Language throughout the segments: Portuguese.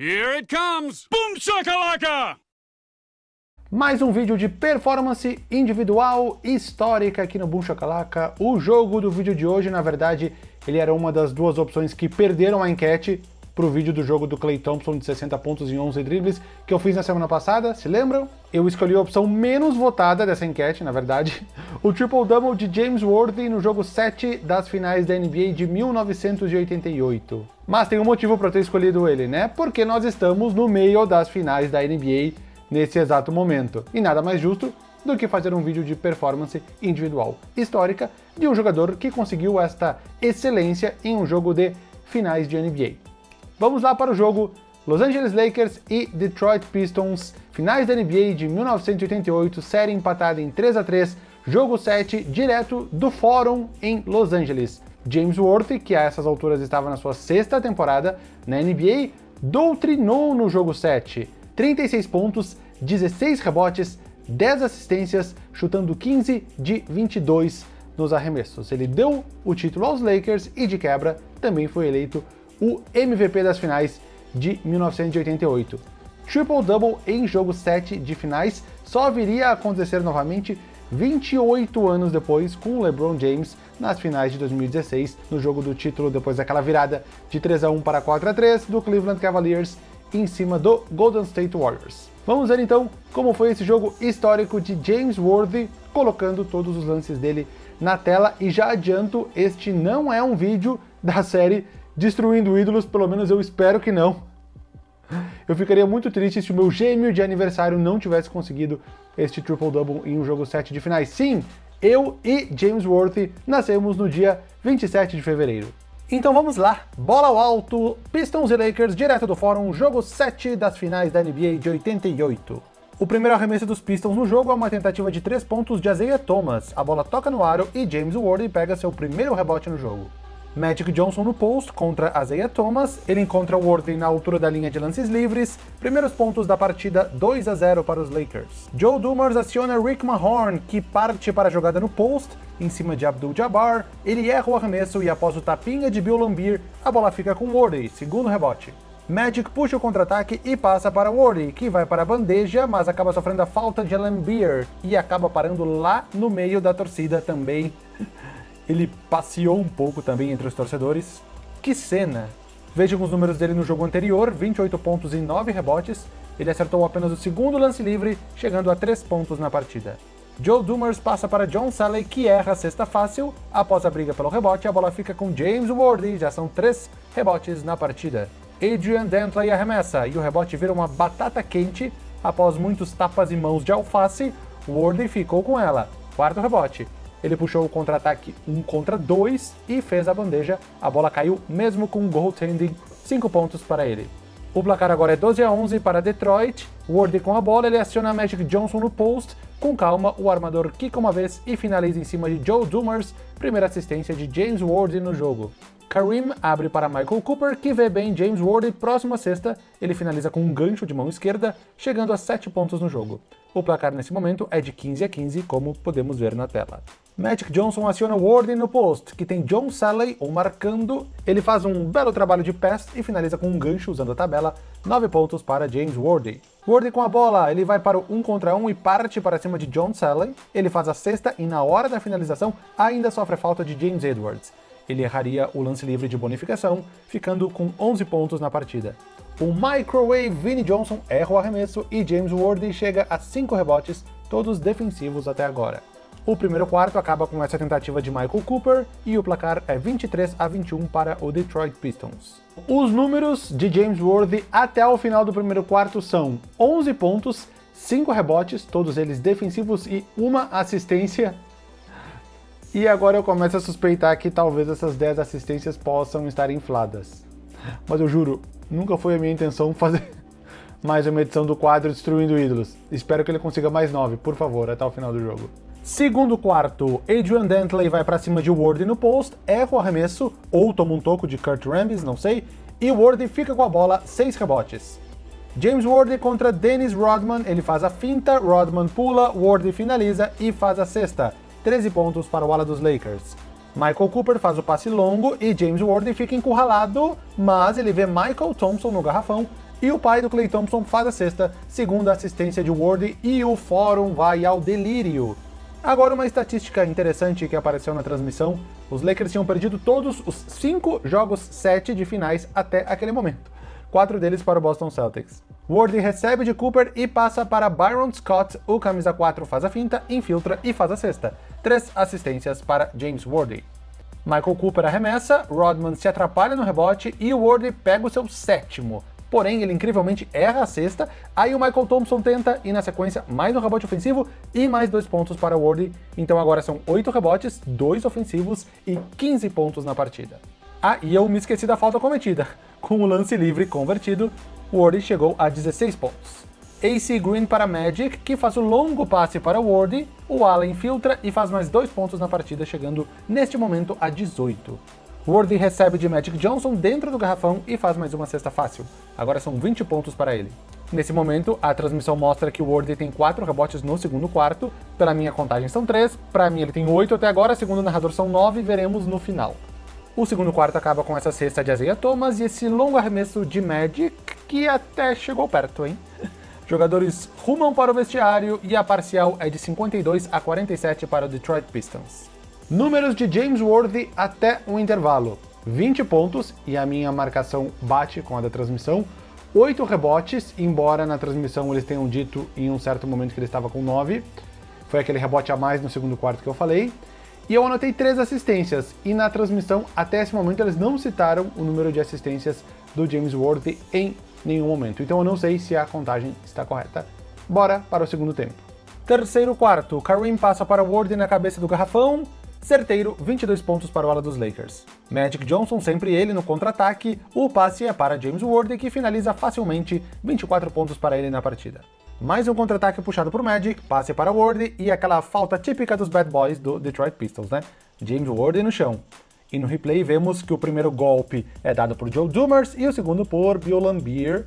Here it comes! Boom shakalaka! Mais um vídeo de performance individual histórica aqui no Boom Shakalaka. O jogo do vídeo de hoje, na verdade, ele era uma das duas opções que perderam a enquete para o vídeo do jogo do Clay Thompson de 60 pontos em 11 dribles que eu fiz na semana passada, se lembram? Eu escolhi a opção menos votada dessa enquete, na verdade, o triple-double de James Worthy no jogo 7 das finais da NBA de 1988. Mas tem um motivo para ter escolhido ele, né? Porque nós estamos no meio das finais da NBA nesse exato momento. E nada mais justo do que fazer um vídeo de performance individual histórica de um jogador que conseguiu esta excelência em um jogo de finais de NBA. Vamos lá para o jogo Los Angeles Lakers e Detroit Pistons, finais da NBA de 1988, série empatada em 3 a 3, jogo 7, direto do Fórum em Los Angeles. James Worthy, que a essas alturas estava na sua sexta temporada na NBA, doutrinou no jogo 7. 36 pontos, 16 rebotes, 10 assistências, chutando 15 de 22 nos arremessos. Ele deu o título aos Lakers e, de quebra, também foi eleito o MVP das finais de 1988. Triple-double em jogo 7 de finais só viria a acontecer novamente 28 anos depois com o LeBron James nas finais de 2016, no jogo do título depois daquela virada de 3 a 1 para 4 a 3 do Cleveland Cavaliers em cima do Golden State Warriors. Vamos ver então como foi esse jogo histórico de James Worthy, colocando todos os lances dele na tela e já adianto, este não é um vídeo da série destruindo ídolos, pelo menos eu espero que não. Eu ficaria muito triste se o meu gêmeo de aniversário não tivesse conseguido este triple-double em um jogo 7 de finais. Sim, eu e James Worthy nascemos no dia 27 de fevereiro. Então vamos lá, bola ao alto, Pistons e Lakers direto do fórum, jogo 7 das finais da NBA de 88. O primeiro arremesso dos Pistons no jogo é uma tentativa de 3 pontos de Isaiah Thomas. A bola toca no aro e James Worthy pega seu primeiro rebote no jogo. Magic Johnson no post contra Isaiah Thomas, ele encontra Worthy na altura da linha de lances livres, primeiros pontos da partida 2 a 0 para os Lakers. Joe Dumars aciona Rick Mahorn, que parte para a jogada no post, em cima de Abdul-Jabbar, ele erra o arremesso e após o tapinha de Bill Lambier, a bola fica com Worthy, segundo rebote. Magic puxa o contra-ataque e passa para Worthy, que vai para a bandeja, mas acaba sofrendo a falta de Lambier e acaba parando lá no meio da torcida também. Ele passeou um pouco também entre os torcedores. Que cena! Vejam os números dele no jogo anterior, 28 pontos e 9 rebotes. Ele acertou apenas o segundo lance livre, chegando a 3 pontos na partida. Joe Dumars passa para John Salley, que erra a cesta fácil. Após a briga pelo rebote, a bola fica com James Worthy, já são 3 rebotes na partida. Adrian Dantley arremessa, e o rebote vira uma batata quente. Após muitos tapas e mãos de alface, Worthy ficou com ela. Quarto rebote. Ele puxou o contra-ataque 1 contra 2 e fez a bandeja. A bola caiu mesmo com goaltending, 5 pontos para ele. O placar agora é 12 a 11 para Detroit. Ward com a bola, ele aciona Magic Johnson no post. Com calma, o armador quica uma vez e finaliza em cima de Joe Dumars, primeira assistência de James Ward no jogo. Kareem abre para Michael Cooper, que vê bem James Ward próximo à cesta. Ele finaliza com um gancho de mão esquerda, chegando a 7 pontos no jogo. O placar nesse momento é de 15 a 15, como podemos ver na tela. Magic Johnson aciona Ward no post, que tem John Salley o marcando. Ele faz um belo trabalho de pass e finaliza com um gancho usando a tabela, 9 pontos para James Ward. Ward com a bola, ele vai para o 1 contra 1 e parte para cima de John Salley. Ele faz a cesta e na hora da finalização ainda sofre falta de James Edwards. Ele erraria o lance livre de bonificação, ficando com 11 pontos na partida. O Microwave Vinnie Johnson erra o arremesso e James Ward chega a 5 rebotes, todos defensivos até agora. O primeiro quarto acaba com essa tentativa de Michael Cooper e o placar é 23 a 21 para o Detroit Pistons. Os números de James Worthy até o final do primeiro quarto são 11 pontos, 5 rebotes, todos eles defensivos e uma assistência. E agora eu começo a suspeitar que talvez essas 10 assistências possam estar infladas. Mas eu juro, nunca foi a minha intenção fazer mais uma edição do quadro Destruindo Ídolos. Espero que ele consiga mais 9, por favor, até o final do jogo. Segundo quarto, Adrian Dantley vai para cima de Ward no post, erra o arremesso, ou toma um toco de Kurt Rambis, não sei, e Ward fica com a bola, 6 rebotes. James Ward contra Dennis Rodman, ele faz a finta, Rodman pula, Ward finaliza e faz a cesta, 13 pontos para o ala dos Lakers. Michael Cooper faz o passe longo e James Ward fica encurralado, mas ele vê Michael Thompson no garrafão e o pai do Clay Thompson faz a sexta, segunda assistência de Ward e o fórum vai ao delírio. Agora uma estatística interessante que apareceu na transmissão, os Lakers tinham perdido todos os cinco jogos 7 de finais até aquele momento, quatro deles para o Boston Celtics. Ward recebe de Cooper e passa para Byron Scott, o camisa 4 faz a finta, infiltra e faz a sexta. Três assistências para James Ward. Michael Cooper arremessa, Rodman se atrapalha no rebote e Ward pega o seu sétimo. Porém, ele incrivelmente erra a sexta, aí o Michael Thompson tenta e na sequência mais um rebote ofensivo e mais dois pontos para o. Então agora são oito rebotes, dois ofensivos e 15 pontos na partida. Ah, e eu me esqueci da falta cometida. Com o lance livre convertido, Ward chegou a 16 pontos. AC Green para Magic, que faz o longo passe para Ward, o Allen filtra e faz mais dois pontos na partida, chegando neste momento a 18. Ward recebe de Magic Johnson dentro do garrafão e faz mais uma cesta fácil. Agora são 20 pontos para ele. Nesse momento, a transmissão mostra que o Ward tem 4 rebotes no segundo quarto, pela minha contagem são 3, para mim ele tem 8 até agora, segundo o narrador são 9, veremos no final. O segundo quarto acaba com essa cesta de Azeia Thomas e esse longo arremesso de Magic que até chegou perto, hein? Jogadores rumam para o vestiário e a parcial é de 52 a 47 para o Detroit Pistons. Números de James Worthy até o intervalo: 20 pontos e a minha marcação bate com a da transmissão. 8 rebotes, embora na transmissão eles tenham dito em um certo momento que ele estava com 9. Foi aquele rebote a mais no segundo quarto que eu falei. E eu anotei 3 assistências, e na transmissão, até esse momento, eles não citaram o número de assistências do James Worthy em nenhum momento. Então eu não sei se a contagem está correta. Bora para o segundo tempo. Terceiro quarto, Kareem passa para Ward na cabeça do garrafão. Certeiro, 22 pontos para o ala dos Lakers. Magic Johnson, sempre ele no contra-ataque. O passe é para James Ward, que finaliza facilmente, 24 pontos para ele na partida. Mais um contra-ataque puxado por Magic, passe para Ward e aquela falta típica dos bad boys do Detroit Pistons, né? James Ward no chão. E no replay vemos que o primeiro golpe é dado por Joe Dumars e o segundo por Bill Lambier.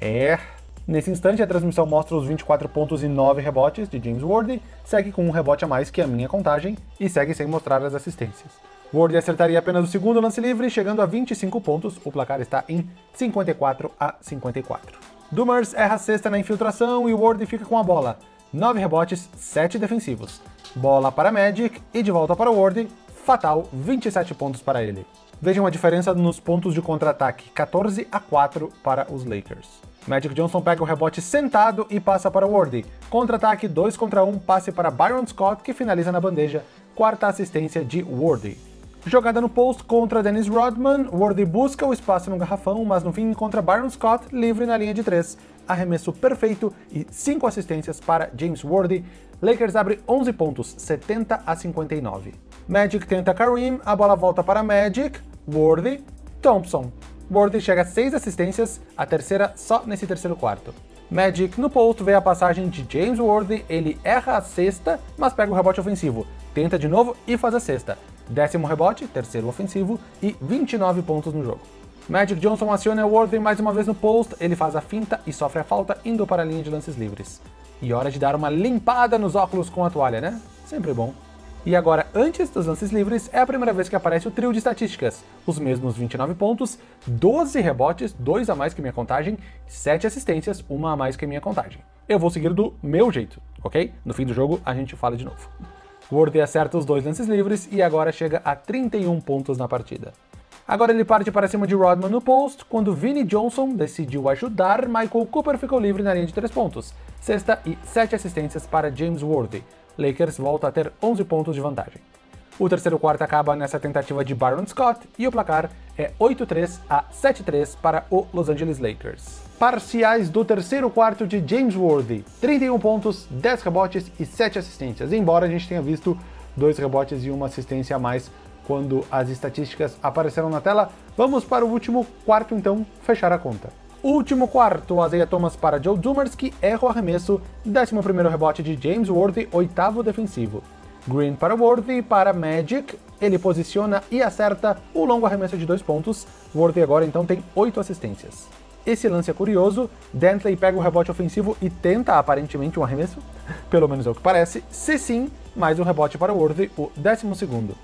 É. Nesse instante, a transmissão mostra os 24 pontos e 9 rebotes de James Ward, segue com um rebote a mais que a minha contagem e segue sem mostrar as assistências. Ward acertaria apenas o segundo lance livre, chegando a 25 pontos, o placar está em 54 a 54. Dumars erra a sexta na infiltração e Ward fica com a bola. 9 rebotes, 7 defensivos. Bola para Magic e de volta para Ward, fatal, 27 pontos para ele. Vejam a diferença nos pontos de contra-ataque, 14 a 4 para os Lakers. Magic Johnson pega o rebote sentado e passa para Ward. Contra-ataque 2 contra 1, passe para Byron Scott, que finaliza na bandeja. Quarta assistência de Ward. Jogada no post contra Dennis Rodman, Ward busca o espaço no garrafão, mas no fim encontra Byron Scott livre na linha de 3. Arremesso perfeito e 5 assistências para James Ward. Lakers abre 11 pontos, 70 a 59. Magic tenta Kareem, a bola volta para Magic, Worthy, Thompson. Worthy chega a 6 assistências, a terceira só nesse terceiro quarto. Magic no post vê a passagem de James Worthy, ele erra a sexta, mas pega o rebote ofensivo, tenta de novo e faz a sexta. Décimo rebote, terceiro ofensivo e 29 pontos no jogo. Magic Johnson aciona Worthy mais uma vez no post, ele faz a finta e sofre a falta indo para a linha de lances livres. E hora de dar uma limpada nos óculos com a toalha, né? Sempre bom. E agora, antes dos lances livres, é a primeira vez que aparece o trio de estatísticas. Os mesmos 29 pontos, 12 rebotes, 2 a mais que minha contagem, 7 assistências, uma a mais que minha contagem. Eu vou seguir do meu jeito, ok? No fim do jogo a gente fala de novo. Worthy acerta os dois lances livres e agora chega a 31 pontos na partida. Agora ele parte para cima de Rodman no post, quando Vinnie Johnson decidiu ajudar, Michael Cooper ficou livre na linha de 3 pontos. Sexta e 7 assistências para James Worthy. Lakers volta a ter 11 pontos de vantagem. O terceiro quarto acaba nessa tentativa de Byron Scott e o placar é 8-3 a 7-3 para o Los Angeles Lakers. Parciais do terceiro quarto de James Worthy: 31 pontos, 10 rebotes e 7 assistências, embora a gente tenha visto dois rebotes e uma assistência a mais quando as estatísticas apareceram na tela. Vamos para o último quarto então, fechar a conta. Último quarto, Azeia Thomas para Joe Dumars, que erra o arremesso. 11 rebote de James Worthy, oitavo defensivo. Green para Worthy, para Magic, ele posiciona e acerta o longo arremesso de dois pontos. Worthy agora então tem oito assistências. Esse lance é curioso, Dantley pega o rebote ofensivo e tenta aparentemente um arremesso, pelo menos é o que parece. Se sim, mais um rebote para Worthy, o décimo segundo.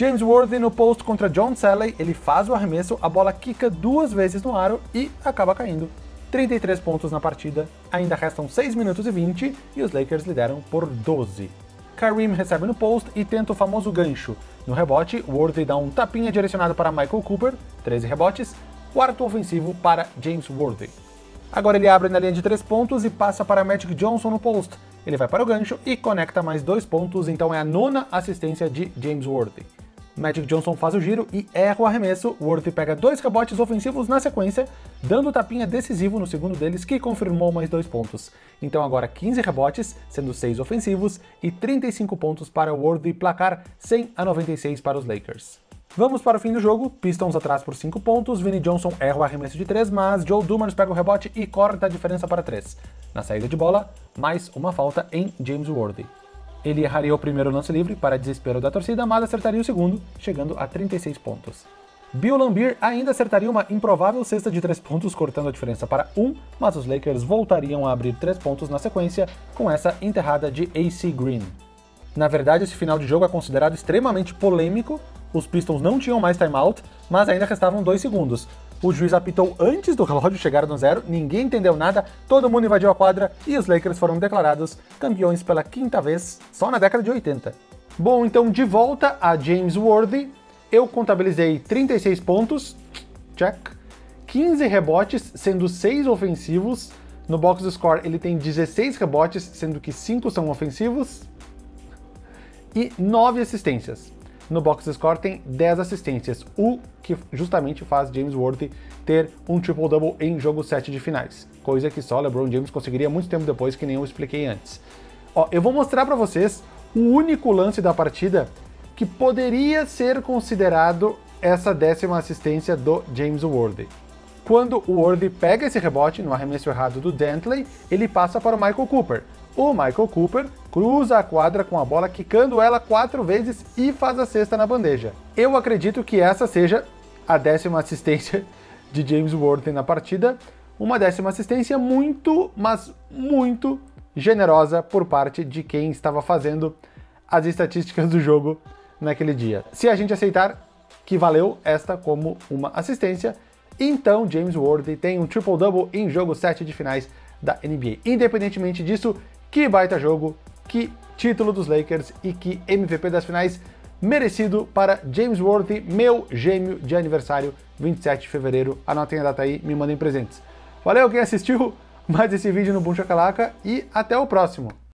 James Worthy no post contra John Salley, ele faz o arremesso, a bola quica duas vezes no aro e acaba caindo. 33 pontos na partida, ainda restam 6 minutos e 20 e os Lakers lideram por 12. Kareem recebe no post e tenta o famoso gancho. No rebote, Worthy dá um tapinha direcionado para Michael Cooper, 13 rebotes, quarto ofensivo para James Worthy. Agora ele abre na linha de 3 pontos e passa para Magic Johnson no post. Ele vai para o gancho e conecta mais 2 pontos, então é a nona assistência de James Worthy. Magic Johnson faz o giro e erra o arremesso. Worthy pega dois rebotes ofensivos na sequência, dando tapinha decisivo no segundo deles, que confirmou mais dois pontos. Então agora 15 rebotes, sendo 6 ofensivos, e 35 pontos para Worthy, placar 100 a 96 para os Lakers. Vamos para o fim do jogo, Pistons atrás por 5 pontos, Vinnie Johnson erra o arremesso de 3, mas Joe Dumars pega o rebote e corta a diferença para 3. Na saída de bola, mais uma falta em James Worthy. Ele erraria o primeiro lance livre para desespero da torcida, mas acertaria o segundo, chegando a 36 pontos. Bill Lambier ainda acertaria uma improvável cesta de 3 pontos, cortando a diferença para 1, mas os Lakers voltariam a abrir 3 pontos na sequência com essa enterrada de AC Green. Na verdade, esse final de jogo é considerado extremamente polêmico. Os Pistons não tinham mais timeout, mas ainda restavam 2 segundos. O juiz apitou antes do relógio chegar no zero, ninguém entendeu nada, todo mundo invadiu a quadra e os Lakers foram declarados campeões pela quinta vez, só na década de 80. Bom, então de volta a James Worthy, eu contabilizei 36 pontos, check, 15 rebotes, sendo 6 ofensivos. No box score ele tem 16 rebotes, sendo que 5 são ofensivos, e 9 assistências no box score tem 10 assistências, o que justamente faz James Worthy ter um triple-double em jogo 7 de finais, coisa que só LeBron James conseguiria muito tempo depois, que nem eu expliquei antes. Ó, eu vou mostrar para vocês o único lance da partida que poderia ser considerado essa décima assistência do James Worthy. Quando o Worthy pega esse rebote no arremesso errado do Dantley, ele passa para o Michael Cooper. O Michael Cooper cruza a quadra com a bola, quicando ela quatro vezes e faz a cesta na bandeja. Eu acredito que essa seja a décima assistência de James Worthy na partida. Uma décima assistência muito, mas muito generosa por parte de quem estava fazendo as estatísticas do jogo naquele dia. Se a gente aceitar que valeu esta como uma assistência, então James Worthy tem um triple-double em jogo 7 de finais da NBA. Independentemente disso, que baita jogo, que título dos Lakers e que MVP das finais merecido para James Worthy, meu gêmeo de aniversário, 27 de fevereiro. Anotem a data aí, me mandem presentes. Valeu quem assistiu mais esse vídeo no Boom Chacalaca e até o próximo!